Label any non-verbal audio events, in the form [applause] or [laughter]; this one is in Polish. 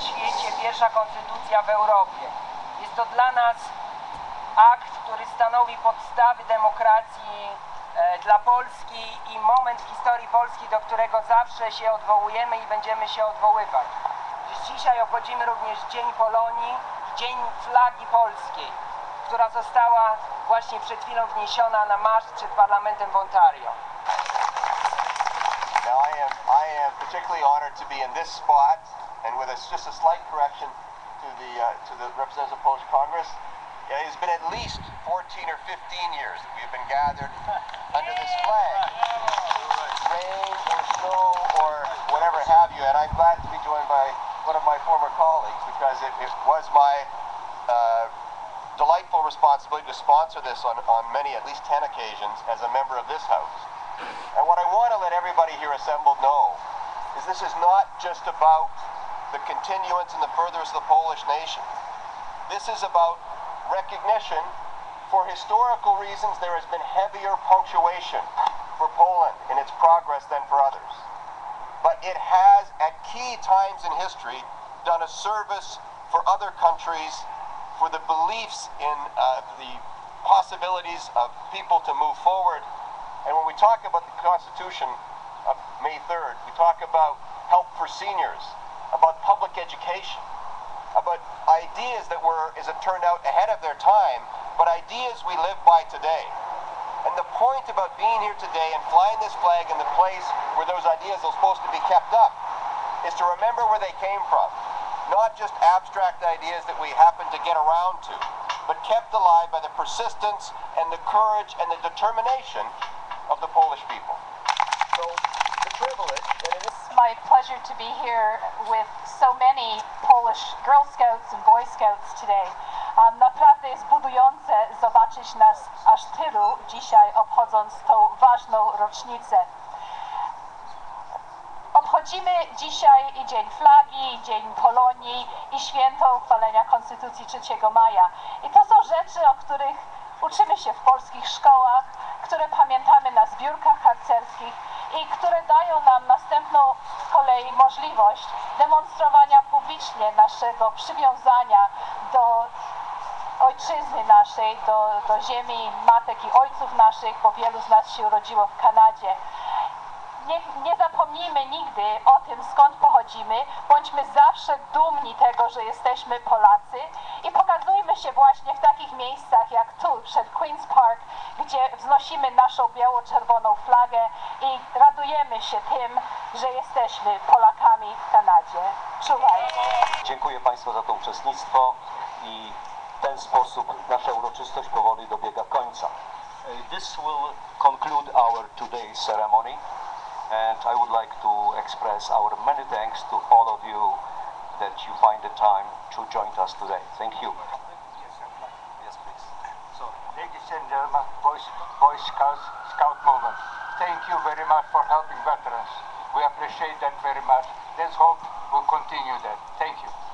świecie, pierwsza konstytucja w Europie. Jest to dla nas akt, który stanowi podstawy demokracji e, dla Polski i moment w historii Polski, do którego zawsze się odwołujemy i będziemy się odwoływać. Dzisiaj obchodzimy również Dzień Polonii i Dzień Flagi Polskiej, która została właśnie przed chwilą wniesiona na maszt przed parlamentem w Ontario. Now I am I am particularly honored to be in this spot, and with a, just a slight correction to the uh, to the representatives of Polish Congress. It has been at least 14 or 15 years that we have been gathered [laughs] under this flag. Rain or snow or whatever have you, and I'm glad to be joined by one of my former colleagues because it, it was my uh, delightful responsibility to sponsor this on, on many, at least 10 occasions, as a member of this House. And what I want to let everybody here assembled know is this is not just about the continuance and the furtherance of the Polish nation. This is about recognition. For historical reasons, there has been heavier punctuation for Poland in its progress than for others. But it has, at key times in history, done a service for other countries, for the beliefs in uh, the possibilities of people to move forward. And when we talk about the Constitution of May 3rd, we talk about help for seniors, about public education, about ideas that were, as it turned out, ahead of their time, but ideas we live by today. And the point about being here today and flying this flag in the place where those ideas are supposed to be kept up is to remember where they came from. Not just abstract ideas that we happen to get around to, but kept alive by the persistence and the courage and the determination of the Polish people. So It's my pleasure to be here with so many Polish Girl Scouts and Boy Scouts today. A naprawdę jest budujące zobaczyć nas aż tylu dzisiaj obchodząc tą ważną rocznicę. Obchodzimy dzisiaj i Dzień Flagi, i Dzień Polonii i święto uchwalenia Konstytucji 3 maja. I to są rzeczy, o których uczymy się w polskich szkołach, które pamiętamy na zbiórkach harcerskich i które dają nam następną kolei możliwość demonstrowania publicznie naszego przywiązania do ojczyzny naszej, do, do ziemi matek i ojców naszych, bo wielu z nas się urodziło w Kanadzie. Nie, nie zapomnijmy nigdy o tym, skąd pochodzimy. Bądźmy zawsze dumni tego, że jesteśmy Polacy i pokazujmy się właśnie w takich miejscach jak przed Queen's Park, gdzie wznosimy naszą biało-czerwoną flagę i radujemy się tym, że jesteśmy Polakami w Kanadzie. Czuwajcie! Dziękuję Państwu za to uczestnictwo i w ten sposób nasza uroczystość powoli dobiega końca. This will conclude our today's ceremony and I would like to express our many thanks to all of you that you find the time to join us today. Thank you. Ladies and gentlemen, Boy, Boy Scouts, Scout movement, thank you very much for helping veterans. We appreciate that very much. Let's hope we'll continue that. Thank you.